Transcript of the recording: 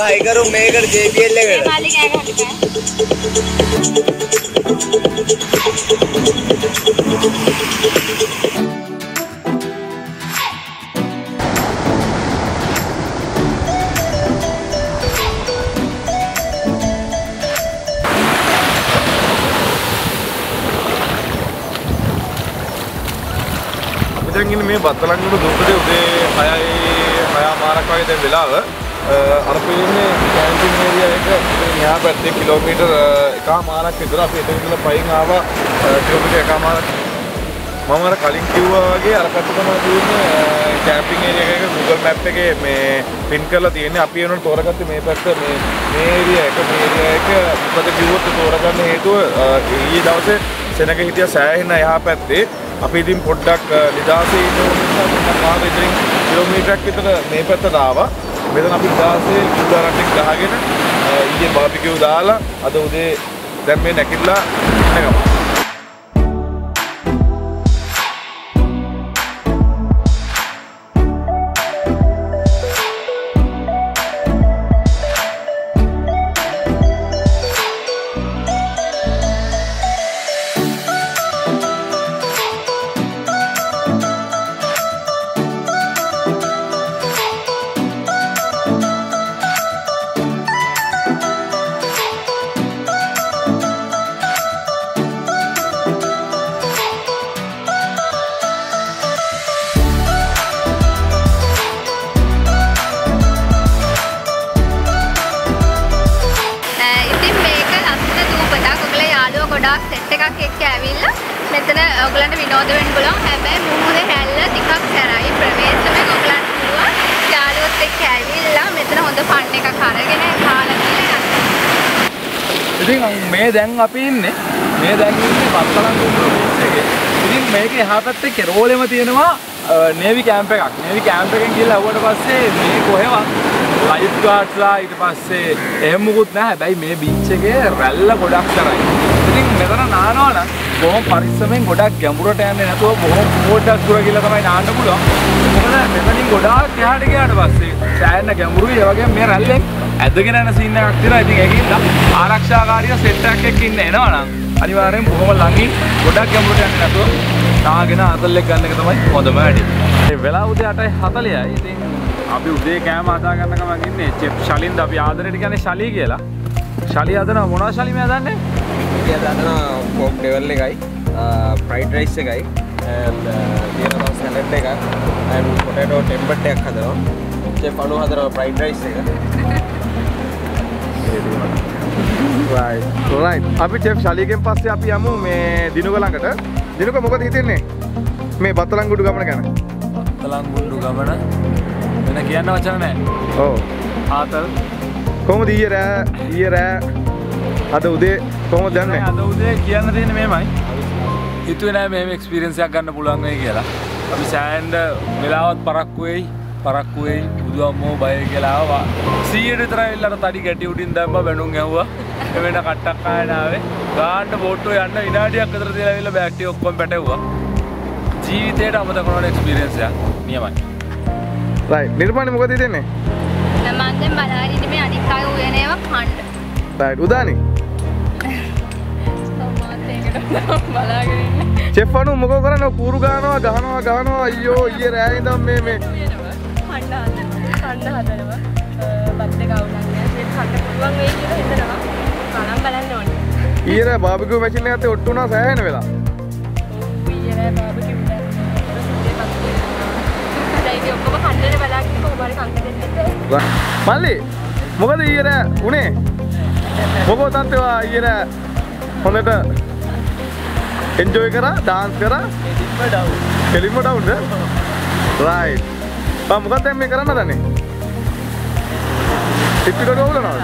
හයි කරු මේකට JBL එකට. මාලි කෑ ගහන්න බෑ. අපි දැන් ඉන්නේ මේ බත්තලංගුඩ දුම්බදේ උදේ 6යි 6 මාරක් වගේ දැන් වෙලාව. අර පේන්නේ කැම්පින් ඒරියා එක. මෙහා පැත්තේ කිලෝමීටර් එකමාරක් විතර අපි එතන ඉඳලා පයින් ආවා. කිලෝමීටර් එකමාරක්. මම අර කලින් කිව්වා වගේ අර පැත්ත තමයි තියෙන්නේ කැම්පින් ඒරියා එක. Google Map එකේ මේ පින් කරලා තියෙන්නේ. අපි එනකොට තෝරගත්තේ මේ පැත්ත මේ මේ ඒරියා එක මේ ඒරියා එක. මොකද කිව්වොත් තෝරගන්න හේතුව ඊයේ දවසේ සෙනග හිටිය සෑහෙන එහා පැත්තේ. අපි ඉතින් පොඩ්ඩක් නිදාසේ ඉන්න ඕන. නිසා මම ආව ඉතින් කිලෝමීටරයක් විතර මේ පැත්තට ආවා. මෙතන අපි නිදාසේ කුඩාරක් ගහගෙන ඊයේ බාබිකියු දාලා අද උදේ දැන් මේ නැගිටලා ඉන්න සෙට් එකක් එක්ක ඇවිල්ලා මෙතන ඔයගලන්ට විනෝද වෙන්න පුළුවන්. හැබැයි මුහුදේ හැල්ල ටිකක් සැරයි. ප්‍රවේශමෙන් ඔයගලන්ට පුළුවන් යාළුවොත් එක්ක ඇවිල්ලා මෙතන හොඳ ෆන් එකක් අරගෙන කාලා කියලා යන්න. ඉතින් මේ දැන් අපි ඉන්නේ මේ දැන් ඉන්නේ බත්තලන් කුඹුර බීච් එකේ. ඉතින් මේක එහා පැත්තේ කෙරෝලෙම තියෙනවා නේවි කැම්ප් එකක්. නේවි කැම්ප් එකෙන් ගිහලා ආවට පස්සේ මේ කොහෙවත් ලයිෆ් ගාඩ්ස්ලා ඊට පස්සේ එහෙම මුකුත් නැහැ. හැබැයි මේ බීච් එකේ රැල්ල ගොඩක් කරයි. ඉතින් මෙතන නානවා නම් බොහොම පරිස්සමෙන් ගොඩක් ගැඹුරට යන්නේ නැතුව බොහොම පොඩ්ඩක් දුර ගිහලා තමයි නාන්න පුළුවන්. මොකද මෙතනින් ගොඩාක් එහාට ගියාට පස්සේ සෑහෙන ගැඹුරුයි. ඒ වගේම මේ රැල්ලෙන් ඇදගෙන යන සීන් එකක් තියෙනවා. ඉතින් ඒකින්ද ආරක්ෂාකාරිය සෙට් එකක් එක්ක ඉන්න එනවනම් අනිවාර්යෙන් බොහොම ළඟින් ගොඩක් ගැඹුරට යන්නේ නැතුව නාගෙන අතල්ලෙක් ගන්න එක තමයි හොඳම වැඩේ. ඒ වෙලාව උදේ 8:40යි. ඉතින් අපි උදේ කෑම හදා ගන්න ගමන් ඉන්නේ චෙෆ් ශලින්ද අපි ආදරෙට කියන්නේ ශලී කියලා. ශලී හදන මොනවා ශලී මේ හදන්නේ? ඉතින් දන්නවා පොක් ඩෙවල් එකයි ෆ්‍රයිඩ් රයිස් එකයි and තියෙනවා සැලඩ් එකක් and පොටේටෝ ටෙම්පට් එකක් හදනවා. චෙෆ් අනු හදනවා ෆ්‍රයිඩ් රයිස් එක. right right අපි චෙෆ් ශලීගෙන් පස්සේ අපි යමු මේ දිනුක ළඟට දිනුක මොකද හිතෙන්නේ මේ බත්තලංගුඩු ගමන ගැන තලංගුඩු ගමන වෙන කියන්න වචන නැහැ. ඔව් ආතල් කොහොමද ඊයේ රෑ ඊයේ රෑ අද උදේ කොහොමද දන්නේ අද උදේ කියන්න තියෙන්නේ මේමයි. හිතුවේ නෑ මෙහෙම එක්ස්පීරියන්ස් එකක් ගන්න පුළුවන් වෙයි කියලා. අපි සෑහෙන්න වෙලාවත් පරක්කු වෙයි, පරක්කු වෙයි, බුදුහාමෝ බය කියලා ආවා. 100ට විතර ඇවිල්ලා අර තඩි ගැටි උඩින් දැම්ම බැනුම් ඇහුවා. එවෙන කට්ටක් ආයෙ ආවේ. ගාන්න බෝට්ටුව යන්න විනාඩියක් විතර තියලා ටික ඔක්කොම පැටවුවා. ජීවිතේට අමතක කරන එක්ස්පීරියන්ස් එකක්. නියමයි. right නිර්මාණි මොකද හිතෙන්නේ මම දැන් බලාගෙන ඉන්නේ මේ අනික් අය උයනේව කන්න. right උදානි බලාගෙන ඉන්නේ. චෙෆ් අනු මොකෝ කරන්නේ කූරු ගහනවා ගහනවා ගහනවා අයියෝ ඊයේ රෑ ඉඳන් මේ මේ කන්න හදනවා කන්න හදනවා බත් එක අවුලන්නේ ඒක කන්න පුළුවන් වෙයි කියලා හිතනවා කනම් බලන්න ඕනේ ඊයේ රෑ බාබිකියු මැෂින් එක ඇත්තේ ඔට්ටු වුණා සෑහෙන වෙලා ඔව් ඊයේ රෑ ඔක්කොම කන්නනේ බලාගෙන කොහොම හරි කන්න දෙන්න Right. මල්ලි මොකද ඊයේ රෑ උනේ? මොකෝ තත්ත්වවා ඊයේ රෑ හොඳට එන්ජොයි කරා ඩාන්ස් කරා? කෙලින්ම ඩවුන්ද රයිට් බා මොකක්ද දැන් මේ කරන්න දන්නේ ටිප්පි කඩ ඕලනවද